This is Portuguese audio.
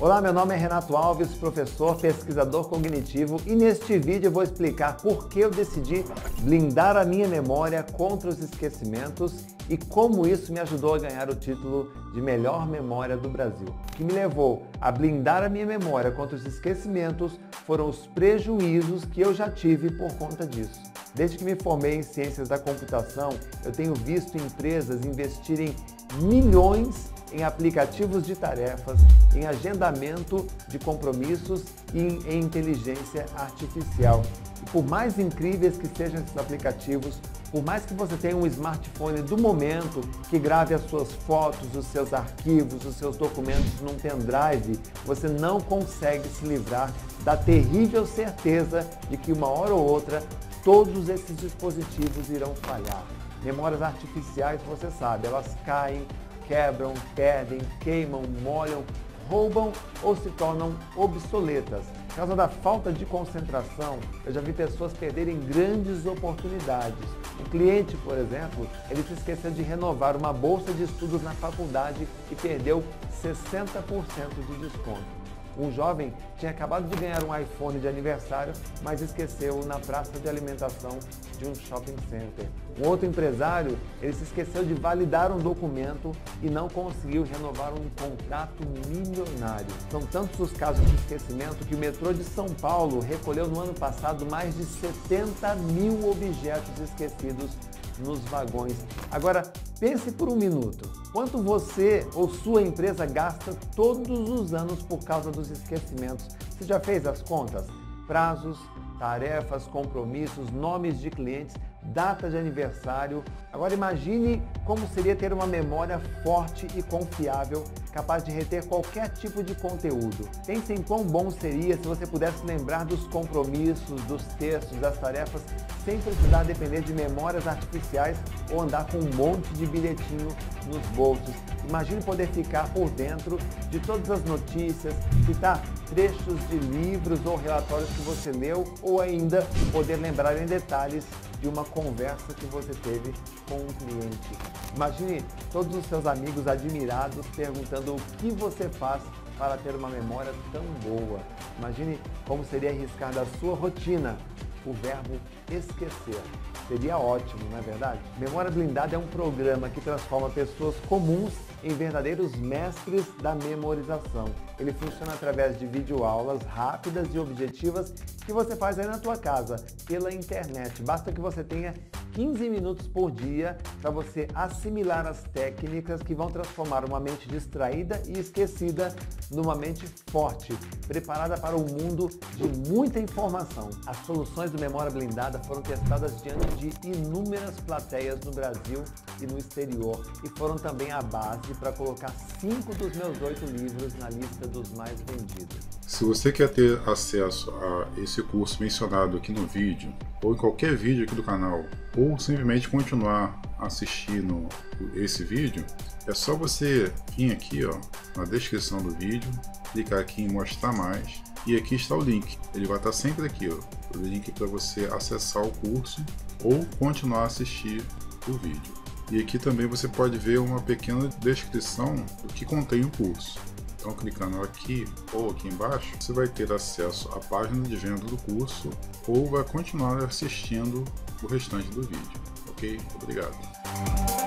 Olá, meu nome é Renato Alves, professor, pesquisador cognitivo e neste vídeo eu vou explicar por que eu decidi blindar a minha memória contra os esquecimentos e como isso me ajudou a ganhar o título de melhor memória do Brasil. O que me levou a blindar a minha memória contra os esquecimentos foram os prejuízos que eu já tive por conta disso. Desde que me formei em ciências da computação, eu tenho visto empresas investirem milhões em aplicativos de tarefas, em agendamento de compromissos e em inteligência artificial. E por mais incríveis que sejam esses aplicativos, por mais que você tenha um smartphone do momento que grave as suas fotos, os seus arquivos, os seus documentos num pendrive, você não consegue se livrar da terrível certeza de que uma hora ou outra todos esses dispositivos irão falhar. Memórias artificiais, você sabe, elas caem, quebram, perdem, queimam, molham, roubam ou se tornam obsoletas. Por causa da falta de concentração, eu já vi pessoas perderem grandes oportunidades. Um cliente, por exemplo, ele se esqueceu de renovar uma bolsa de estudos na faculdade e perdeu 60% de desconto. Um jovem tinha acabado de ganhar um iPhone de aniversário, mas esqueceu na praça de alimentação de um shopping center. Um outro empresário, ele se esqueceu de validar um documento e não conseguiu renovar um contrato milionário. São tantos os casos de esquecimento que o metrô de São Paulo recolheu no ano passado mais de 70 mil objetos esquecidos nos vagões. Agora, pense por um minuto. Quanto você ou sua empresa gasta todos os anos por causa dos esquecimentos? Você já fez as contas? Prazos, tarefas, compromissos, nomes de clientes, data de aniversário. Agora imagine como seria ter uma memória forte e confiável, capaz de reter qualquer tipo de conteúdo. Pense em quão bom seria se você pudesse lembrar dos compromissos, dos textos, das tarefas, sem precisar depender de memórias artificiais ou andar com um monte de bilhetinho nos bolsos. Imagine poder ficar por dentro de todas as notícias, citar trechos de livros ou relatórios que você leu ou ainda poder lembrar em detalhes de uma conversa que você teve com um cliente. Imagine todos os seus amigos admirados perguntando o que você faz para ter uma memória tão boa. Imagine como seria arriscar da sua rotina o verbo esquecer. Seria ótimo, não é verdade? Memória Blindada é um programa que transforma pessoas comuns em verdadeiros mestres da memorização. Ele funciona através de videoaulas rápidas e objetivas que você faz aí na tua casa, pela internet. Basta que você tenha 15 minutos por dia para você assimilar as técnicas que vão transformar uma mente distraída e esquecida numa mente forte, preparada para um mundo de muita informação. As soluções do Memória Blindada foram testadas diante de inúmeras plateias no Brasil e no exterior e foram também a base para colocar cinco dos meus oito livros na lista dos mais vendidos. Se você quer ter acesso a esse curso mencionado aqui no vídeo, ou em qualquer vídeo aqui do canal, ou simplesmente continuar assistindo esse vídeo, é só você vir aqui ó, na descrição do vídeo, clicar aqui em mostrar mais, e aqui está o link. Ele vai estar sempre aqui, ó, o link para você acessar o curso ou continuar a assistir o vídeo. E aqui também você pode ver uma pequena descrição do que contém o curso. Então, clicando aqui ou aqui embaixo, você vai ter acesso à página de venda do curso ou vai continuar assistindo o restante do vídeo. Ok? Obrigado.